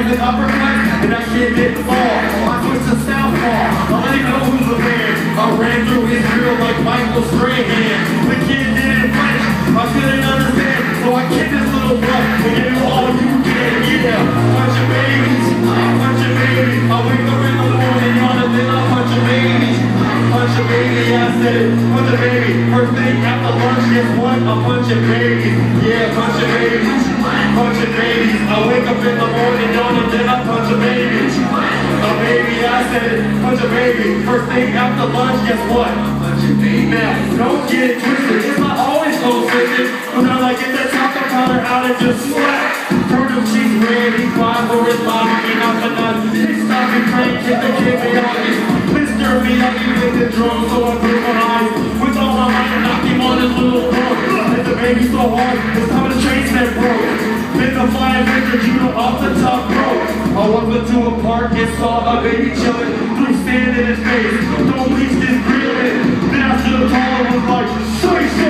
rising uppercuts, and that shit didn't fall. I switched to southpaw. I let him know who's the man. I ran through his grill like Michael Strahan. The kid didn't flinch. I couldn't understand, so I kicked his little butt and gave him all you can. Yeah, bunch of babies, bunch of babies. I wake up in the morning, on and then I punch a baby. Punch a baby, I said it, punch a baby. First thing after lunch, guess what? A bunch of babies. Yeah, bunch of babies, bunch of babies. Up in the morning, and then I punch a baby. A baby, I said it, punch a baby. First thing after lunch, guess what? Punch a baby. Now, don't get it twisted. It's not always close fisted. But now I Then the flying Victor judo off the top rope. I walked into a park and saw a baby chillin', threw sand in his face. Don't bleach this grilling. Then I stood tall and was like, say so.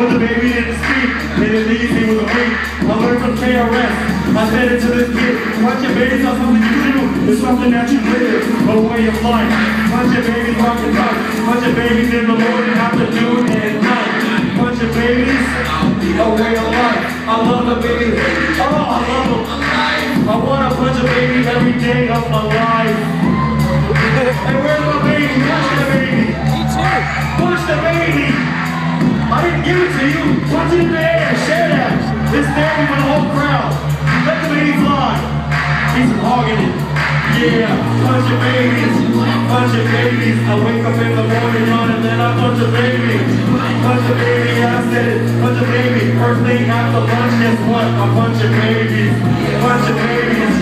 But the baby didn't speak, and it leaves me with a week. I learned from KRS. I said it to this kid, punch your babies not something you do. It's something that you live, a way of life. Punch your babies, rock and rock. Punch your babies in the morning, afternoon, and night. Punch your babies, a way of life. I love the baby. Oh, I love them. I want to punch a baby every day of my life. Hey, where's my baby? Punch the baby. Me too. Punch the baby. I didn't give it to you. Punch it in the air. Share that. It's there for the whole crowd. Let the baby fly. He's hogging it. Yeah, punch your babies. Punch your babies. I wake up in the morning on and then I punch a baby. Punch a baby, I said it. Punch a baby. First thing after lunch, guess what? I punch your babies. Punch your babies.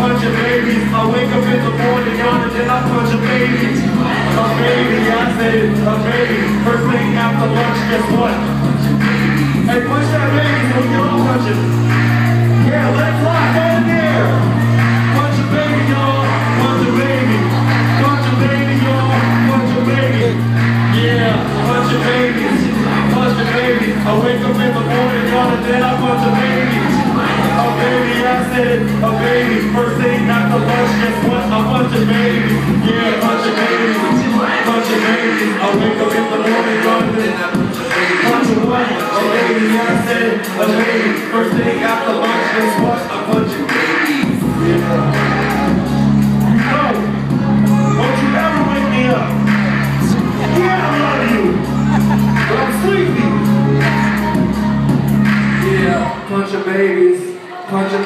Punch your babies. I wake up in the morning on and then I punch a baby. A baby, I said. A baby. First thing after lunch, guess what? Wake up in the morning, y'all, and then I punch a baby. A baby, I said. A baby. First thing after lunch, guess what? I punch a baby. Yeah, a baby. Punch a baby. I wake up in the morning, a baby. Punch a what? A baby, I said. A baby. First thing after lunch, guess what? A baby.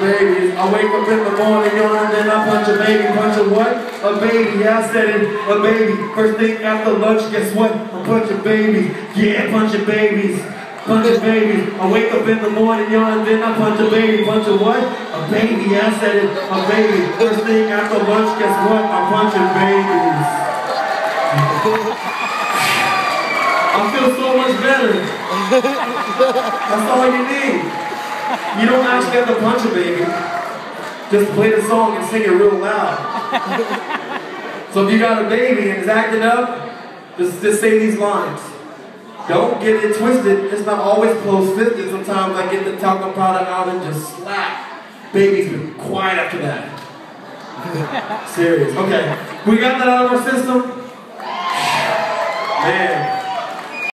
Babies. I wake up in the morning, yawn, and then I punch a baby. Punch a what? A baby, yeah, I said it, a baby. First thing after lunch, guess what? A bunch of babies. Yeah, punch of babies. Punch of babies. I wake up in the morning, yawn, and then I punch a baby. Punch a what? A baby, yeah, I said it, a baby. First thing after lunch, guess what? A bunch of babies. I feel so much better. That's all you need. You don't actually have to punch a baby. Just play the song and sing it real loud. So if you got a baby and it's acting up, just, just say these lines. Don't get it twisted. It's not always close fisted. Sometimes I get the talcum powder out and just slap. Babies be quiet after that. Serious. Okay. We got that out of our system? Man.